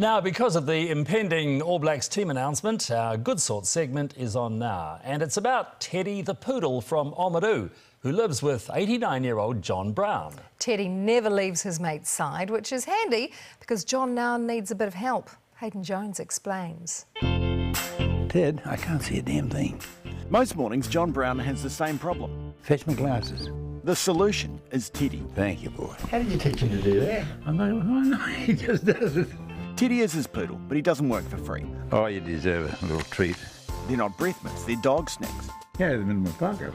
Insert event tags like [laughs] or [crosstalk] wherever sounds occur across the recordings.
Now, because of the impending All Blacks team announcement, our Good Sort segment is on now. And it's about Teddy the Poodle from Oamaru, who lives with 89 year old John Brown. Teddy never leaves his mate's side, which is handy because John now needs a bit of help. Hayden Jones explains. Ted, I can't see a damn thing. Most mornings, John Brown has the same problem. Fetch my glasses. The solution is Teddy. Thank you, boy. How did you teach him to do that? I'm like, oh, no, he just does it. Teddy is his poodle, but he doesn't work for free. Oh, you deserve a little treat. They're not breath mints, they're dog snacks. Yeah, them in my pocket.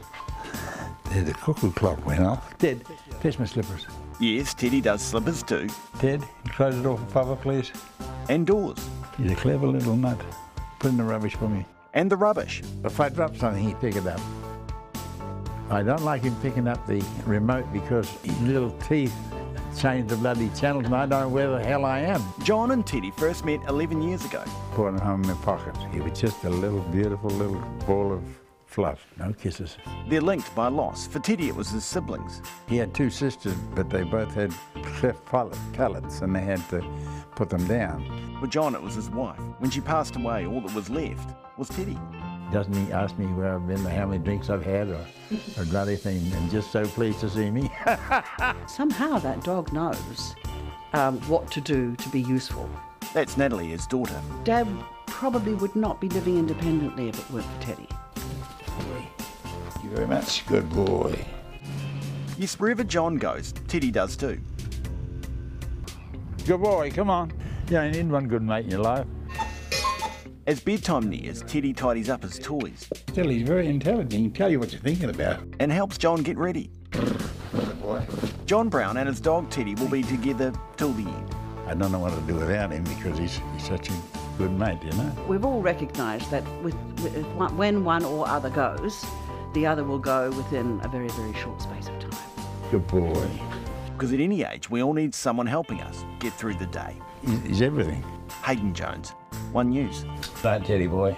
There, the cuckoo clock went off. Ted, fetch my slippers. Yes, Teddy does slippers too. Ted, close the door for Papa, please. And doors. He's a clever little nut. Put in the rubbish for me. And the rubbish. If I drop something, he'd pick it up. I don't like him picking up the remote because his little teeth change the bloody channels and I don't know where the hell I am. John and Teddy first met 11 years ago. Put him home in my pocket. He was just a little beautiful little ball of fluff. No kisses. They're linked by loss. For Teddy, it was his siblings. He had two sisters, but they both had cleft palates and they had to put them down. For John, it was his wife. When she passed away, all that was left was Teddy. Doesn't he ask me where I've been, or how many drinks I've had, or, or got anything, and just so pleased to see me? [laughs] Somehow that dog knows um, what to do to be useful. That's Natalie, his daughter. Dad probably would not be living independently if it weren't for Teddy. Thank you very much. Good boy. Yes, wherever John goes, Teddy does too. Good boy, come on. You only need one good mate in your life. As bedtime nears, Teddy tidies up his toys. Still, he's very intelligent. He can tell you what you're thinking about. And helps John get ready. boy. John Brown and his dog Teddy will be together till the end. I don't know what to do without him because he's, he's such a good mate, you know. We've all recognised that with, with, when one or other goes, the other will go within a very, very short space of time. Good boy. Because at any age, we all need someone helping us get through the day. He's, he's everything. Hayden Jones, One News. Bye, Teddy boy.